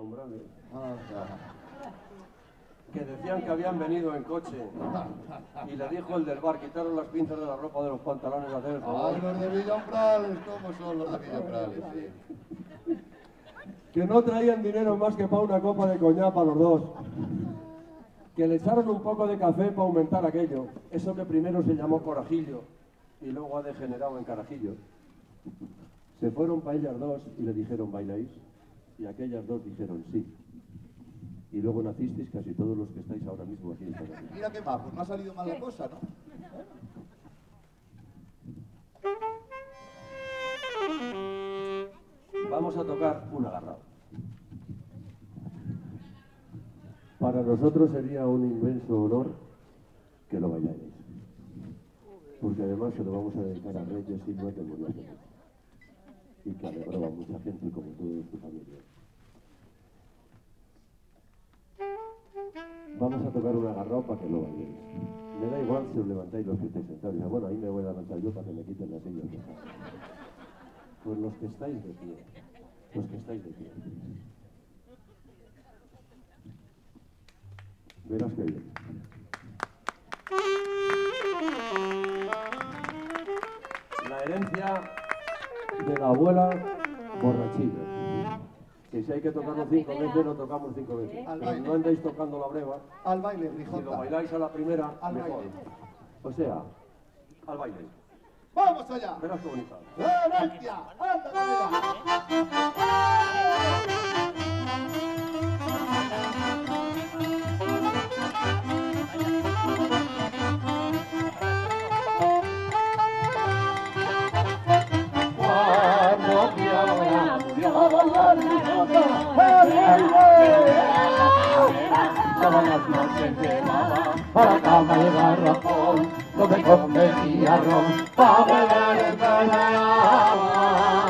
Umbrales, Anda. que decían que habían venido en coche. Y le dijo el del bar, quitaron las pinzas de la ropa de los pantalones a hacer el favor. Ay, los de Villombrales, ¿cómo son los de Villombrales? Sí. que no traían dinero más que para una copa de coñac para los dos. Que le echaron un poco de café para aumentar aquello. Eso que primero se llamó corajillo y luego ha degenerado en carajillo. Se fueron para ellas dos y le dijeron, ¿bailáis? Y aquellas dos dijeron, sí. Y luego nacisteis casi todos los que estáis ahora mismo aquí en esta casa. Mira qué va, pues no ha salido mal la cosa, ¿no? Vamos a tocar un agarrado. Para nosotros sería un inmenso honor que lo bailarais. Porque además se lo vamos a dedicar a Reyes y no que murió hace mucho. Y que alegró a mucha gente como tú y tu familia. Vamos a tocar un agarrado para que lo bailéis. Me da igual si os levantáis los que estáis sentados. Bueno, ahí me voy a levantar yo para que me quiten las sillas. de acá". Pues los que estáis de pie. Los que estáis de pie. Verás que bien. La herencia de la abuela borrachilla. Que si hay que tocarlo cinco veces, lo tocamos cinco veces. Al Pero baile. no andéis tocando la breva. Al baile, Si lo Rijota. bailáis a la primera, Al mejor. baile. O sea, al baile. ¡Vamos allá! Verás qué bonita. ¡Herencia! ¡Anda, quiera Todas las noches llevaba a la cama el garrafón donde comía ron para beber en peleaba. La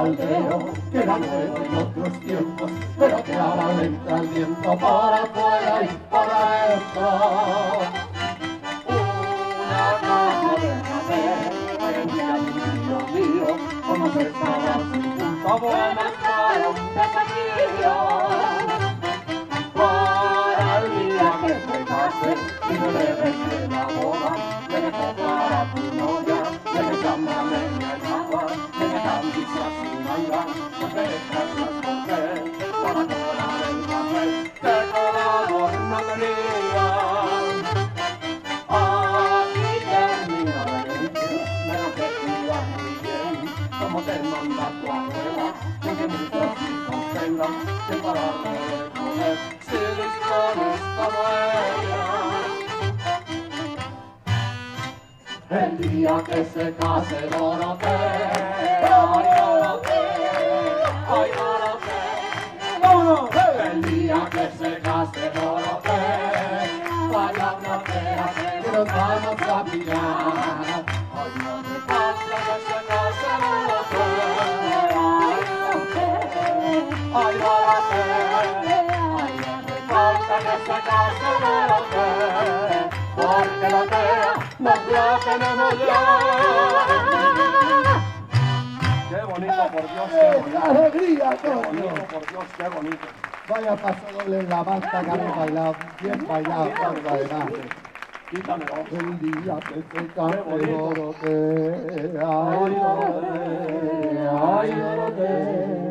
caldero que era nuevo en otros tiempos, pero que ahora le entra el viento por afuera y por adentro. Una caja de un mío, como se estaba sin punto buenas para un desafío. Para el día que te cases y no le de la boda, le dejo para tu le de leña en agua, le de camisas sin manga, porque estas las compré para colar el café que colador no tenía. Aquí termina la herencia, me lo que cuidas muy bien, como te manda tu abuela, que que muchos hijos tengan que pararle de comer, si dispones como ella. El día que se case Dorotea, ay Dorotea, ay Dorotea, el día que se case Dorotea, vaya Dorotea, que nos vamos a pillar. Ay, pasa que se case Dorotea, ay Dorotea, ay no me falta que se case Dorotea, tenemos ya. Qué bonito, por Dios, qué ¡Eh, bonito. alegría, Qué coño! bonito, por Dios, qué bonito. Vaya paso doble en la banda que habéis bailado. Bien bailado, Pablo, además. Quítamelo. El día que se case bonito. Dorotea, ay Dorotea, ay Dorotea.